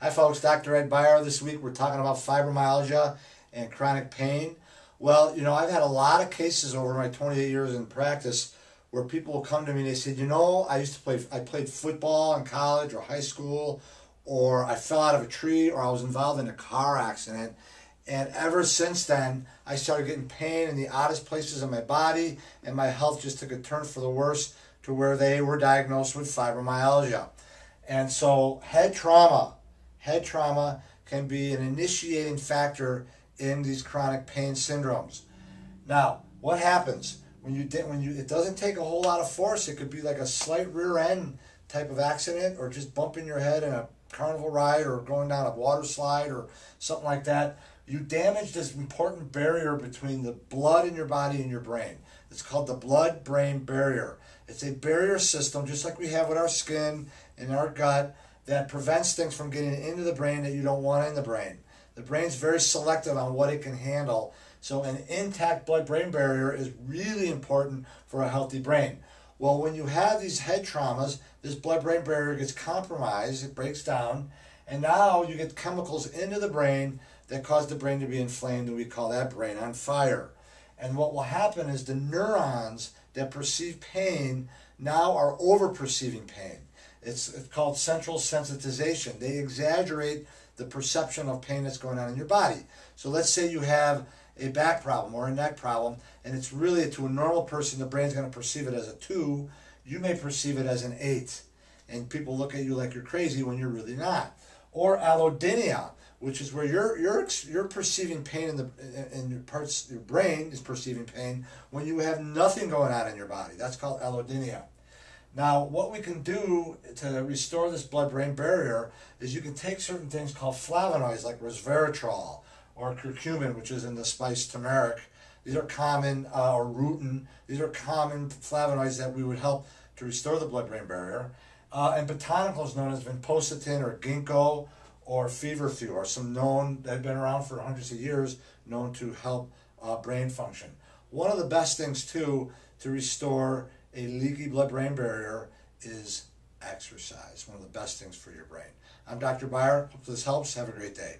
Hi, folks. Dr. Ed Beyer. This week we're talking about fibromyalgia and chronic pain. Well, you know, I've had a lot of cases over my 28 years in practice where people will come to me and they said, you know, I used to play, I played football in college or high school, or I fell out of a tree, or I was involved in a car accident. And ever since then, I started getting pain in the oddest places in my body, and my health just took a turn for the worse to where they were diagnosed with fibromyalgia. And so, head trauma head trauma can be an initiating factor in these chronic pain syndromes. Now, what happens when you when you it doesn't take a whole lot of force. It could be like a slight rear end type of accident or just bumping your head in a carnival ride or going down a water slide or something like that. You damage this important barrier between the blood in your body and your brain. It's called the blood brain barrier. It's a barrier system just like we have with our skin and our gut that prevents things from getting into the brain that you don't want in the brain. The brain's very selective on what it can handle. So, an intact blood brain barrier is really important for a healthy brain. Well, when you have these head traumas, this blood brain barrier gets compromised, it breaks down, and now you get chemicals into the brain that cause the brain to be inflamed, and we call that brain on fire. And what will happen is the neurons that perceive pain now are over perceiving pain. It's, it's called central sensitization. They exaggerate the perception of pain that's going on in your body. So let's say you have a back problem or a neck problem, and it's really to a normal person, the brain's going to perceive it as a two. You may perceive it as an eight, and people look at you like you're crazy when you're really not. Or allodynia, which is where you're you're you're perceiving pain in the in your parts your brain is perceiving pain when you have nothing going on in your body. That's called allodynia. Now, what we can do to restore this blood-brain barrier is you can take certain things called flavonoids like resveratrol or curcumin, which is in the spice turmeric. These are common, uh, or rutin. These are common flavonoids that we would help to restore the blood-brain barrier. Uh, and botanicals known as vinpocetine or ginkgo or feverfew are some known that have been around for hundreds of years, known to help uh, brain function. One of the best things too to restore a leaky blood brain barrier is exercise, one of the best things for your brain. I'm Dr. Beyer. Hope this helps. Have a great day.